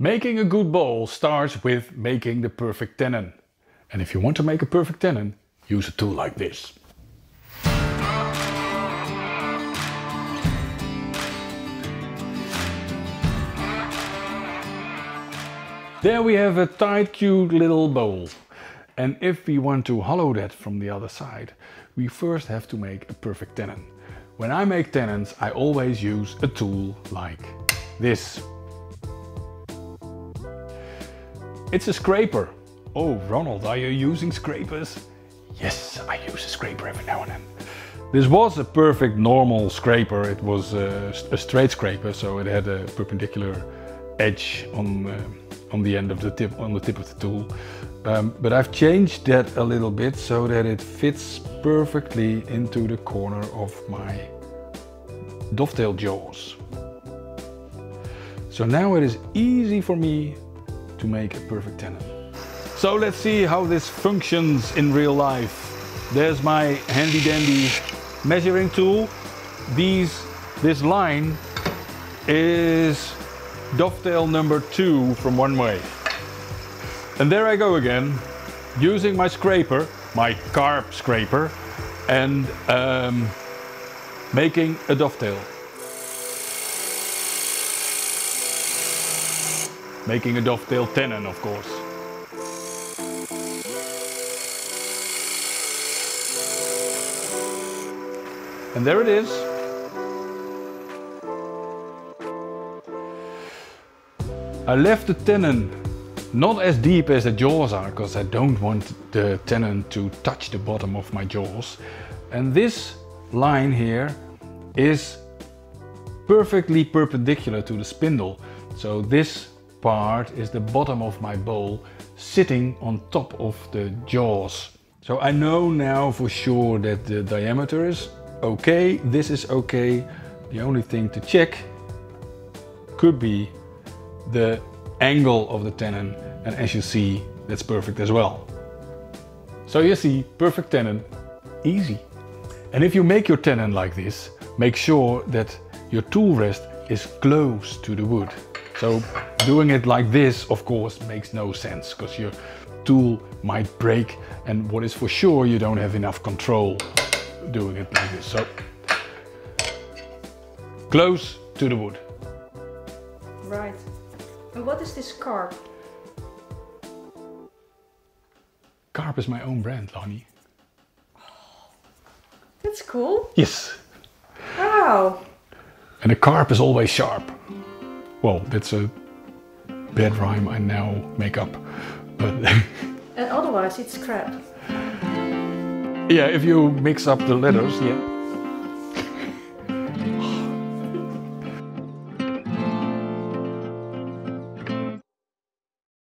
Making a good bowl starts with making the perfect tenon. And if you want to make a perfect tenon, use a tool like this. There we have a tight, cute little bowl. And if we want to hollow that from the other side, we first have to make a perfect tenon. When I make tenons, I always use a tool like this. It's a scraper. Oh, Ronald, are you using scrapers? Yes, I use a scraper every now and then. This was a perfect normal scraper. It was a, a straight scraper, so it had a perpendicular edge on uh, on the end of the tip on the tip of the tool. Um, but I've changed that a little bit so that it fits perfectly into the corner of my dovetail jaws. So now it is easy for me to make a perfect tenon. So let's see how this functions in real life. There's my handy dandy measuring tool. These, this line is dovetail number two from Oneway. And there I go again, using my scraper, my carp scraper, and um, making a dovetail. Making a dovetail tenon of course. And there it is. I left the tenon not as deep as the jaws are because I don't want the tenon to touch the bottom of my jaws. And this line here is perfectly perpendicular to the spindle. So this part is the bottom of my bowl sitting on top of the jaws. So I know now for sure that the diameter is okay, this is okay. The only thing to check could be the angle of the tenon and as you see that's perfect as well. So you see perfect tenon, easy. And if you make your tenon like this, make sure that your tool rest is close to the wood. So doing it like this, of course, makes no sense because your tool might break and what is for sure, you don't have enough control doing it like this. So close to the wood. Right. And what is this carp? Carp is my own brand, Lonnie. That's cool. Yes. Wow. And a carp is always sharp. Well, that's a bad rhyme I now make up. But and otherwise it's crap. yeah, if you mix up the letters, yeah.